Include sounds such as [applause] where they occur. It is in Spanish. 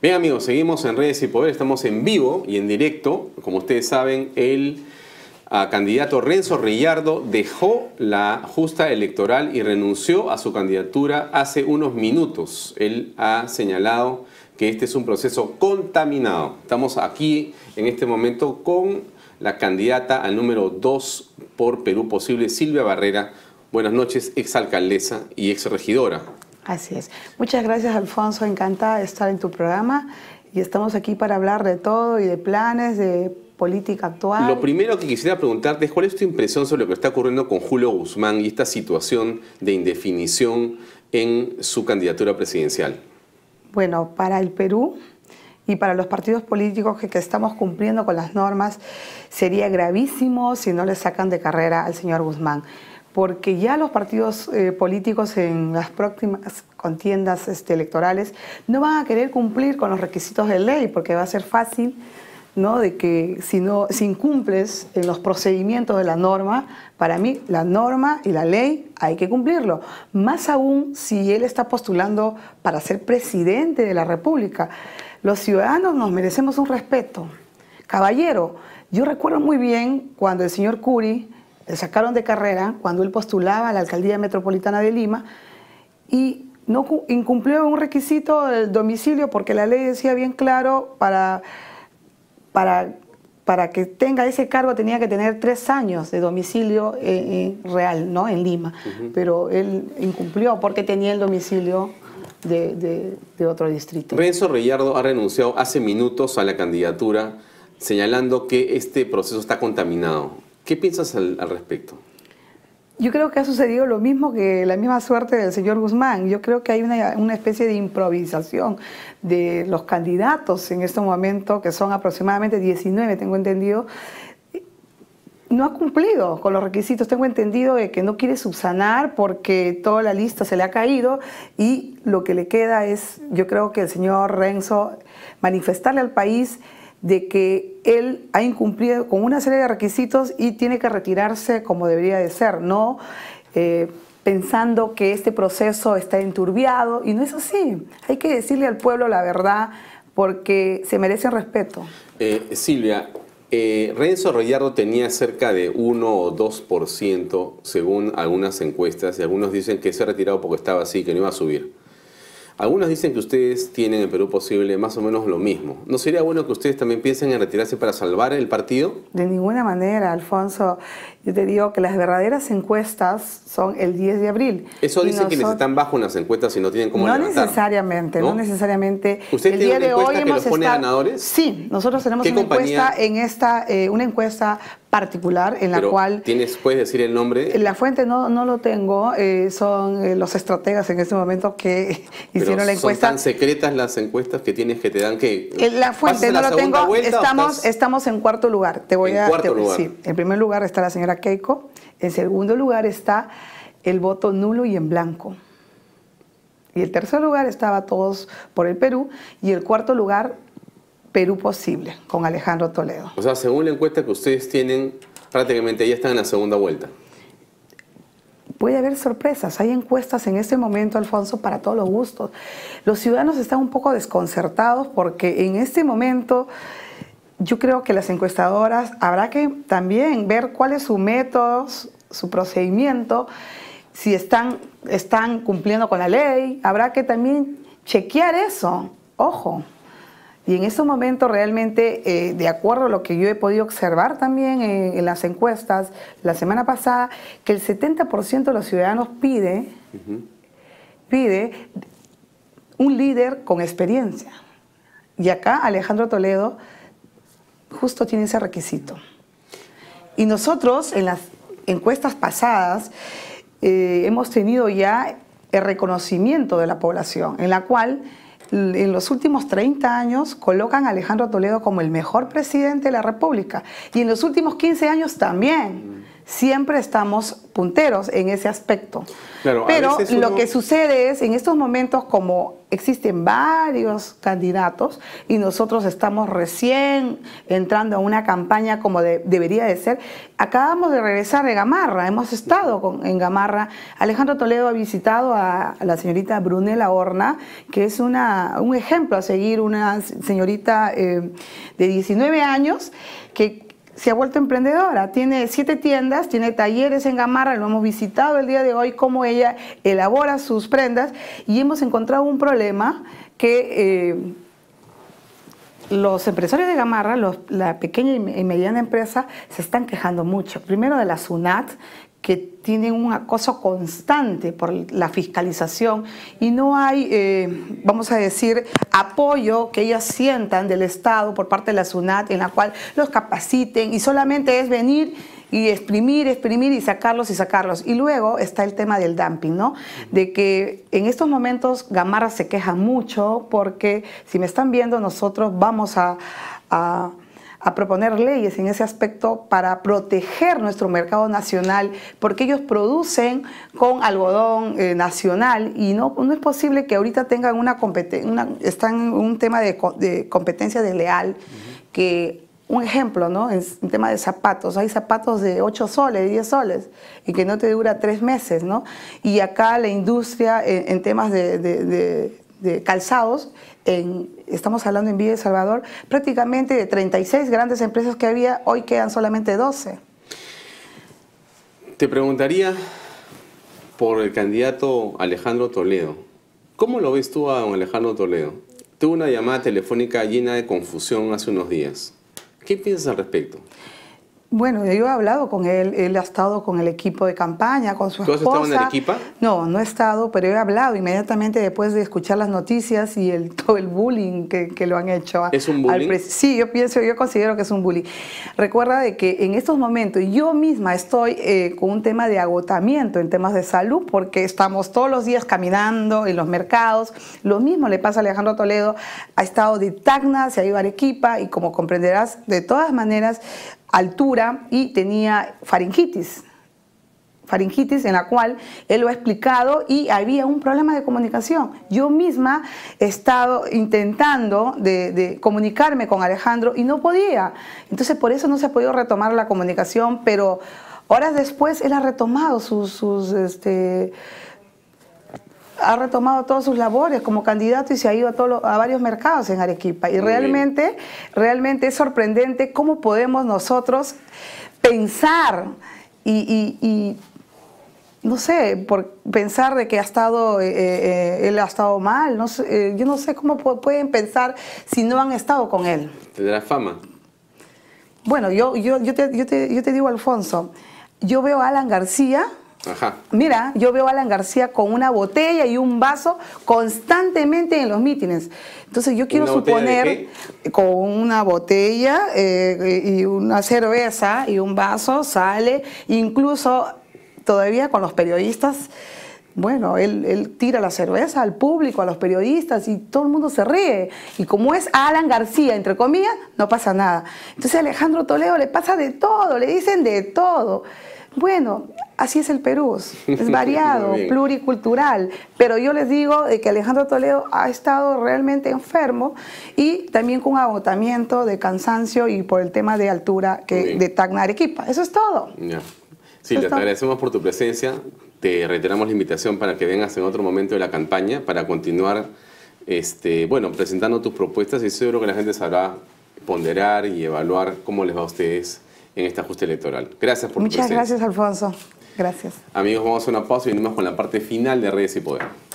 Bien amigos, seguimos en Redes y Poder, estamos en vivo y en directo. Como ustedes saben, el candidato Renzo Rillardo dejó la justa electoral y renunció a su candidatura hace unos minutos. Él ha señalado que este es un proceso contaminado. Estamos aquí en este momento con la candidata al número 2 por Perú Posible, Silvia Barrera. Buenas noches, exalcaldesa y exregidora. Así es. Muchas gracias, Alfonso. Encantada de estar en tu programa y estamos aquí para hablar de todo y de planes, de política actual. Lo primero que quisiera preguntarte es cuál es tu impresión sobre lo que está ocurriendo con Julio Guzmán y esta situación de indefinición en su candidatura presidencial. Bueno, para el Perú y para los partidos políticos que, que, estamos cumpliendo con las normas, sería gravísimo si no le sacan de carrera al señor Guzmán porque ya los partidos eh, políticos en las próximas contiendas este, electorales no van a querer cumplir con los requisitos de ley, porque va a ser fácil ¿no? de que si, no, si incumples en los procedimientos de la norma, para mí la norma y la ley hay que cumplirlo. Más aún si él está postulando para ser presidente de la República. Los ciudadanos nos merecemos un respeto. Caballero, yo recuerdo muy bien cuando el señor Curi le sacaron de carrera cuando él postulaba a la alcaldía metropolitana de Lima y no incumplió un requisito del domicilio porque la ley decía bien claro para, para, para que tenga ese cargo tenía que tener tres años de domicilio eh, eh, real, ¿no? En Lima. Pero él incumplió porque tenía el domicilio de, de, otro distrito. Renzo Reyardo ha renunciado hace minutos a la candidatura señalando que este proceso está contaminado. ¿Qué piensas al, respecto? Yo creo que ha sucedido lo mismo que la misma suerte del señor Guzmán. Yo creo que hay una, especie de improvisación de los candidatos en este momento, que son aproximadamente 19, tengo entendido, no ha cumplido con los requisitos. Tengo entendido de que no quiere subsanar porque toda la lista se le ha caído y lo que le queda es, yo creo que el señor Renzo, manifestarle al país de que él ha incumplido con una serie de requisitos y tiene que retirarse como debería de ser, no eh, pensando que este proceso está enturbiado y no es así. Hay que decirle al pueblo la verdad porque se merece respeto. Eh, Silvia, eh, Renzo Royardo tenía cerca de 1 o 2% según algunas encuestas y algunos dicen que se ha retirado porque estaba así, que no iba a subir. Algunos dicen que ustedes tienen en Perú Posible más o menos lo mismo. ¿No sería bueno que ustedes también piensen en retirarse para salvar el partido? De ninguna manera, Alfonso. Yo te digo que las verdaderas encuestas son el 10 de abril. Eso dicen quienes están bajo en las encuestas y no tienen cómo No necesariamente, no, necesariamente. ¿Usted el tiene día una de hoy que los pone ganadores? Sí, nosotros tenemos una encuesta en esta, eh, una encuesta particular en la cual... ¿tienes, ¿Puedes decir el nombre? La fuente no, no lo tengo, eh, son eh, los estrategas en este momento que [laughs] hicieron la encuesta. ¿Son tan secretas las encuestas que tienes que te dan que... Eh, la fuente no lo tengo, estamos, estamos en cuarto lugar. Te voy en a, cuarto lugar. Sí, en primer lugar está la señora Keiko, en segundo lugar está el voto nulo y en blanco. Y el tercer lugar estaba todos por el Perú y el cuarto lugar Perú Posible, con Alejandro Toledo. O sea, según la encuesta que ustedes tienen, prácticamente ya están en la segunda vuelta. Puede haber sorpresas, hay encuestas en este momento, Alfonso, para todos los gustos. Los ciudadanos están un poco desconcertados porque en este momento yo creo que las encuestadoras habrá que también ver cuál es su método, su procedimiento, si están, están cumpliendo con la ley, habrá que también chequear eso, ojo. Y en estos momentos realmente, eh, de acuerdo a lo que yo he podido observar también en, las encuestas la semana pasada, que el 70% de los ciudadanos pide, pide un líder con experiencia. Y acá Alejandro Toledo justo tiene ese requisito. Y nosotros en las encuestas pasadas eh, hemos tenido ya el reconocimiento de la población, en la cual en los últimos 30 años colocan a Alejandro Toledo como el mejor presidente de la República y en los últimos 15 años también. Siempre estamos punteros en ese aspecto. Claro, Pero lo que sucede es, en estos momentos, como existen varios candidatos y nosotros estamos recién entrando a una campaña como de- debería de ser, acabamos de regresar de Gamarra, hemos estado con- en Gamarra. Alejandro Toledo ha visitado a, a la señorita Brunella Horna, que es una, un ejemplo a seguir, una señorita eh, de 19 años que se ha vuelto emprendedora. Tiene siete tiendas, tiene talleres en Gamarra, lo hemos visitado el día de hoy, cómo ella elabora sus prendas y hemos encontrado un problema que eh, los empresarios de Gamarra, los- la pequeña y me- y mediana empresa, se están quejando mucho. Primero de la SUNAT, que tienen un acoso constante por la fiscalización y no hay, eh, vamos a decir, apoyo que ellas sientan del Estado por parte de la SUNAT en la cual los capaciten y solamente es venir y exprimir, exprimir y sacarlos y sacarlos. Y luego está el tema del dumping, ¿no? De que en estos momentos Gamarra se queja mucho porque si me están viendo nosotros vamos a, a- a proponer leyes en ese aspecto para proteger nuestro mercado nacional, porque ellos producen con algodón eh, nacional y no, no es posible que ahorita tengan una competencia, están en un tema de, de competencia desleal, que un ejemplo, ¿no? En, en tema de zapatos, hay zapatos de 8 soles, 10 soles, y que no te dura 3 meses, ¿no? Y acá la industria en, en temas de, de- de- de calzados, en- estamos hablando en Villa de Salvador, prácticamente de 36 grandes empresas que había, hoy quedan solamente 12. Te preguntaría por el candidato Alejandro Toledo. ¿Cómo lo ves tú a don Alejandro Toledo? Tuvo una llamada telefónica llena de confusión hace unos días. ¿Qué piensas al respecto? Bueno, yo he hablado con él, él ha estado con el equipo de campaña, con su ¿Tú has esposa. estado en Arequipa? No, no he estado, pero he hablado inmediatamente después de escuchar las noticias y el, [laughs] todo el bullying que, que lo han hecho. a- ¿Es un bullying? sí, yo pienso, yo considero que es un bullying. Recuerda de que en estos momentos yo misma estoy eh, con un tema de agotamiento en temas de salud porque estamos todos los días caminando en los mercados. Lo mismo le pasa a Alejandro Toledo. Ha estado de Tacna, se ha ido a Arequipa y como comprenderás, de todas maneras, altura y tenía faringitis faringitis en la cual él lo ha explicado y había un problema de comunicación. Yo misma he estado intentando de, comunicarme con Alejandro y no podía. Entonces por eso no se ha podido retomar la comunicación, pero horas después él ha retomado sus... sus este, ha retomado todas sus labores como candidato y se ha ido a, todos los- a varios mercados en Arequipa. Y Muy realmente, realmente es sorprendente cómo podemos nosotros pensar y, y- y, no sé, por pensar de que ha estado, eh, eh, él ha estado mal. No sé, eh, yo no sé cómo pu- pueden pensar si no han estado con él. ¿Tendrá fama? Bueno, yo, yo, yo, te, yo, te, yo te digo, Alfonso, yo veo a Alan García. Ajá. Mira, yo veo a Alan García con una botella y un vaso constantemente en los mítines. Entonces yo quiero ¿Una botella de suponer con una botella eh, y una cerveza y un vaso sale, incluso todavía con los periodistas. Bueno, él, él tira la cerveza al público, a los periodistas y todo el mundo se ríe. Y como es Alan García, entre comillas, no pasa nada. Entonces a Alejandro Toledo le pasa de todo, le dicen de todo. Bueno, así es el Perú, es [laughs] variado, pluricultural, pero yo les digo de que Alejandro Toledo ha estado realmente enfermo y también con agotamiento de cansancio y por el tema de altura que de Tacna Arequipa. Eso es todo. Te está. agradecemos por tu presencia. Te reiteramos la invitación para que vengas en otro momento de la campaña para continuar este, bueno, presentando tus propuestas y seguro que la gente sabrá ponderar y evaluar cómo les va a ustedes en este ajuste electoral. Gracias por tu Muchas gracias, Alfonso. Gracias. Amigos, vamos a una pausa y venimos con la parte final de Redes y Poder.